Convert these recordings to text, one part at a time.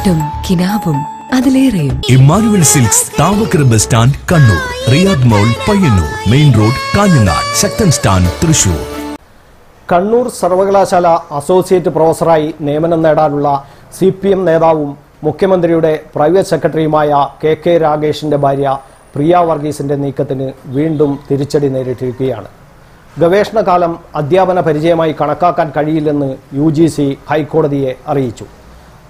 പട്ടും കിനാവും അതിലേറെയും. Emmanuel Silks Thavakkara bus stand Kannur Riyadh mall Payyanur main road Kanhangad Sakthan stand Thrissur. Kannur സർവകലാശാല associate പ്രൊഫസറായി നിയമനം നേടാനുള്ള C P M നേതാവും മുഖ്യമന്ത്രിയുടെ പ്രൈവറ്റ് സെക്രട്ടറിയുമായ കെ കെ രാഗേഷിന്റെ ഭാര്യ പ്രിയ വർഗീസിന്റെ നീക്കത്തിന് വീണ്ടും തിരിച്ചടി നേരിട്ടിരിക്കുകയാണ്. ഗവേഷണകാലം അധ്യാപന പരിചയമായി കണക്കാക്കാൻ കഴിയില്ലെന്ന് യു ജി സി ഹൈക്കോടതിയെ അറിയിച്ചു.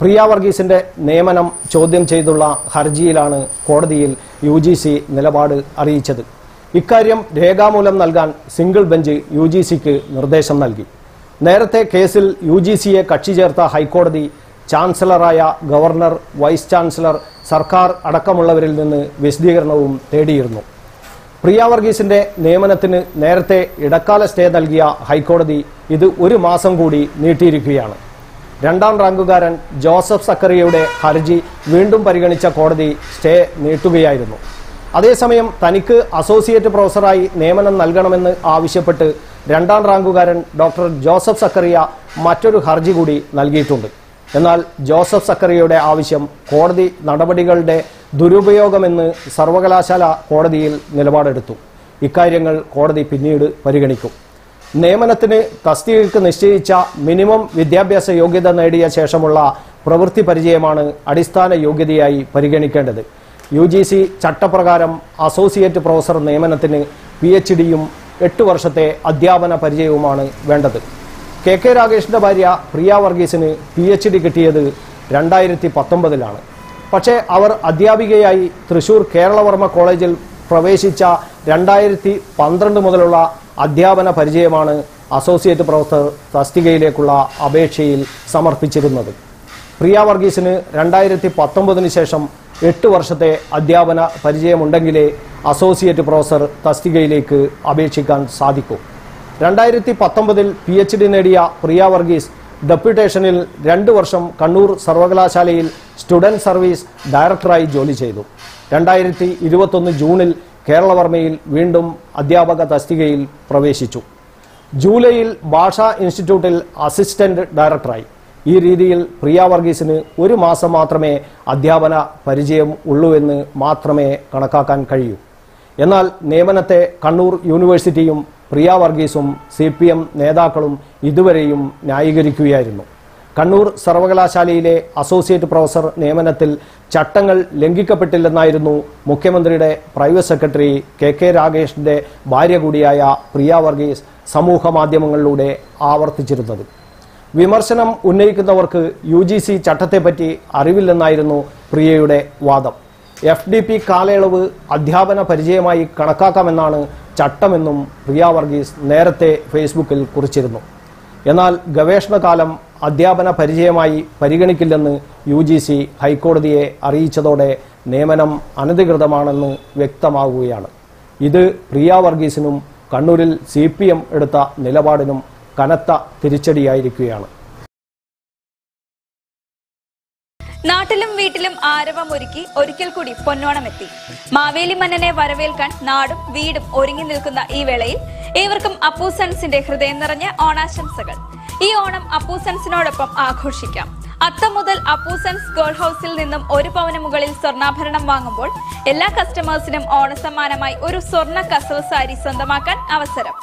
പ്രിയ വർഗീസിന്റെ നിയമനം ചോദ്യം ചെയ്തുള്ള ഹർജിയിലാണ് കോടതിയിൽ യു ജി സി നിലപാട് അറിയിച്ചത്. ഇക്കാര്യം രേഖാമൂലം നൽകാൻ സിംഗിൾ ബെഞ്ച് യു ജി സിക്ക് നിർദ്ദേശം നൽകി. നേരത്തെ കേസിൽ യു ജി സിയെ കക്ഷി ചേർത്ത ഹൈക്കോടതി ചാൻസലറായ ഗവർണർ വൈസ് ചാൻസലർ സർക്കാർ അടക്കമുള്ളവരിൽ നിന്ന് വിശദീകരണവും തേടിയിരുന്നു. പ്രിയ വർഗീസിന്റെ നിയമനത്തിന് നേരത്തെ ഇടക്കാല സ്റ്റേ നൽകിയ ഹൈക്കോടതി ഇത് ഒരു മാസം കൂടി നീട്ടിയിരിക്കുകയാണ്. രണ്ടാം റാങ്കുകാരൻ ജോസഫ് സക്കറിയയുടെ ഹർജി വീണ്ടും പരിഗണിച്ച കോടതി സ്റ്റേ നീട്ടുകയായിരുന്നു. അതേസമയം തനിക്ക് അസോസിയേറ്റ് പ്രൊഫസറായി നിയമനം നൽകണമെന്ന് ആവശ്യപ്പെട്ട് രണ്ടാം റാങ്കുകാരൻ ഡോക്ടർ ജോസഫ് സക്കറിയ മറ്റൊരു ഹർജി കൂടി നൽകിയിട്ടുണ്ട്. എന്നാൽ ജോസഫ് സക്കറിയയുടെ ആവശ്യം കോടതി നടപടികളുടെ ദുരുപയോഗമെന്ന് സർവകലാശാല കോടതിയിൽ നിലപാടെടുത്തു. ഇക്കാര്യങ്ങൾ കോടതി പിന്നീട് പരിഗണിക്കും. നിയമനത്തിന് തസ്തികയ്ക്ക് നിശ്ചയിച്ച മിനിമം വിദ്യാഭ്യാസ യോഗ്യത നേടിയ ശേഷമുള്ള പ്രവൃത്തി പരിചയമാണ് അടിസ്ഥാന യോഗ്യതയായി പരിഗണിക്കേണ്ടത്. യു ജി സി ചട്ടപ്രകാരം അസോസിയേറ്റ് പ്രൊഫസർ നിയമനത്തിന് പി എച്ച് ഡിയും എട്ട് വർഷത്തെ അധ്യാപന പരിചയവുമാണ് വേണ്ടത്. കെ കെ രാകേഷിന്റെ ഭാര്യ പ്രിയ വർഗീസിന് പി എച്ച് ഡി കിട്ടിയത് രണ്ടായിരത്തി പത്തൊമ്പതിലാണ് പക്ഷേ അവർ അധ്യാപികയായി തൃശൂർ കേരളവർമ്മ കോളേജിൽ പ്രവേശിച്ച രണ്ടായിരത്തി പന്ത്രണ്ട് മുതലുള്ള അധ്യാപന പരിചയമാണ് അസോസിയേറ്റ് പ്രൊഫസർ തസ്തികയിലേക്കുള്ള അപേക്ഷയിൽ സമർപ്പിച്ചിരുന്നത്. പ്രിയ വർഗീസിന് രണ്ടായിരത്തി പത്തൊമ്പതിന് ശേഷം എട്ട് വർഷത്തെ അധ്യാപന പരിചയമുണ്ടെങ്കിലേ അസോസിയേറ്റ് പ്രൊഫസർ തസ്തികയിലേക്ക് അപേക്ഷിക്കാൻ സാധിക്കൂ. രണ്ടായിരത്തി പത്തൊമ്പതിൽ പി എച്ച് ഡി നേടിയ പ്രിയ വർഗീസ് ഡെപ്യൂട്ടേഷനിൽ രണ്ട് വർഷം കണ്ണൂർ സർവകലാശാലയിൽ സ്റ്റുഡന്റ് സർവീസ് ഡയറക്ടറായി ജോലി ചെയ്തു. രണ്ടായിരത്തി ഇരുപത്തൊന്ന് ജൂണിൽ കേരളവർമ്മയിൽ വീണ്ടും അധ്യാപക തസ്തികയിൽ പ്രവേശിച്ചു. ജൂലൈയിൽ ഭാഷാ ഇൻസ്റ്റിറ്റ്യൂട്ടിൽ അസിസ്റ്റന്റ് ഡയറക്ടറായി. ഈ രീതിയിൽ പ്രിയ വർഗീസിന് ഒരു മാസം മാത്രമേ അധ്യാപന പരിചയം ഉള്ളൂ എന്ന് മാത്രമേ കണക്കാക്കാൻ കഴിയൂ. എന്നാൽ നിയമനത്തെ കണ്ണൂർ യൂണിവേഴ്സിറ്റിയും പ്രിയ വർഗീസും സി നേതാക്കളും ഇതുവരെയും ന്യായീകരിക്കുകയായിരുന്നു. കണ്ണൂർ സർവകലാശാലയിലെ അസോസിയേറ്റ് പ്രൊഫസർ നിയമനത്തിൽ ചട്ടങ്ങൾ ലംഘിക്കപ്പെട്ടില്ലെന്നായിരുന്നു മുഖ്യമന്ത്രിയുടെ പ്രൈവറ്റ് സെക്രട്ടറി കെ കെ രാഗേഷിന്റെ ഭാര്യ കൂടിയായ പ്രിയ വർഗീസ് സമൂഹ മാധ്യമങ്ങളിലൂടെ ആവർത്തിച്ചിരുന്നത്. വിമർശനം ഉന്നയിക്കുന്നവർക്ക് യു ജി സി ചട്ടത്തെപ്പറ്റി അറിവില്ലെന്നായിരുന്നു പ്രിയയുടെ വാദം. എഫ് ഡി പി കാലയളവ് അധ്യാപന പരിചയമായി കണക്കാക്കാമെന്നാണ് ചട്ടമെന്നും പ്രിയ വർഗീസ് നേരത്തെ ഫേസ്ബുക്കിൽ കുറിച്ചിരുന്നു. എന്നാൽ ഗവേഷണകാലം അധ്യാപന പരിചയമായി പരിഗണിക്കില്ലെന്ന് യു ജി സി ഹൈക്കോടതിയെ അറിയിച്ചതോടെ നിയമനം അനധികൃതമാണെന്ന് വ്യക്തമാകുകയാണ് ഇത് പ്രിയ വർഗീസിനും കണ്ണൂരിൽ സി പി എം എടുത്ത നിലപാടിനും കനത്ത തിരിച്ചടിയായിരിക്കുകയാണ്. നാട്ടിലും വീട്ടിലും ആരവം ഒരുക്കി ഒരിക്കൽ കൂടി പൊന്നോണമെത്തി. മാവേലി മന്നനെ വരവേൽക്കാൻ നാടും വീടും ഒരുങ്ങി നിൽക്കുന്ന ഈ വേളയിൽ ഏവർക്കും അപ്പൂസൺസിന്റെ ഹൃദയം നിറഞ്ഞ ഓണാശംസകൾ. ഈ ഓണം അപ്പൂസൻസിനോടൊപ്പം ആഘോഷിക്കാം. അത്തം മുതൽ അപ്പൂസൻസ് ഗേൾ ഹൗസിൽ നിന്നും ഒരു പവന് മുകളിൽ സ്വർണാഭരണം വാങ്ങുമ്പോൾ എല്ലാ കസ്റ്റമേഴ്സിനും ഓണസമ്മാനമായി ഒരു സ്വർണ കസവ് സാരി സ്വന്തമാക്കാൻ അവസരം.